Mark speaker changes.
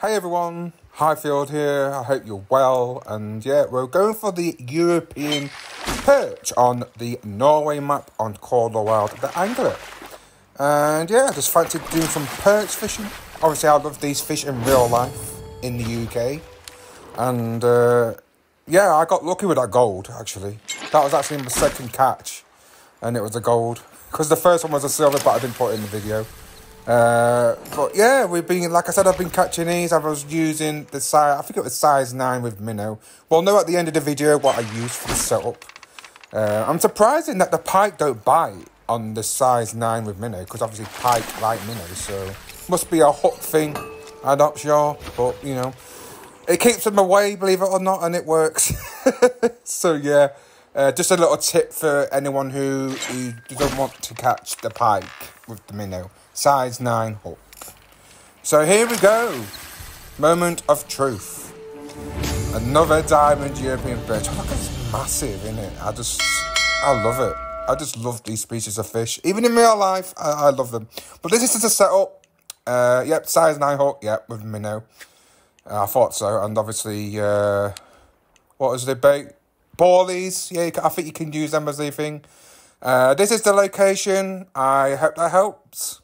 Speaker 1: Hey everyone, Heifield here. I hope you're well. And yeah, we're going for the European perch on the Norway map on Call of the Wild, the Angler. And yeah, just fancied doing some perch fishing. Obviously, I love these fish in real life in the UK. And uh, yeah, I got lucky with that gold actually. That was actually my second catch, and it was a gold. Because the first one was a silver, but I didn't put it in the video. Uh, but yeah, we've been, like I said, I've been catching these. I was using the size, I think it was size 9 with minnow. Well, know at the end of the video what I used for the setup. Uh, I'm surprising that the pike don't bite on the size 9 with minnow, because obviously pike like minnow, so must be a hook thing. I'm not sure, but you know, it keeps them away, believe it or not, and it works. so yeah, uh, just a little tip for anyone who, who doesn't want to catch the pike with the minnow size 9 hook. So here we go. Moment of truth. Another diamond European perch. Look, it's massive, isn't it? I just, I love it. I just love these species of fish. Even in real life, I, I love them. But this is just a setup. Uh, yep, size 9 hook, yep, with minnow. Uh, I thought so. And obviously, uh, what is the bait? Ballies. Yeah, I think you can use them as a thing. Uh, this is the location. I hope that helps.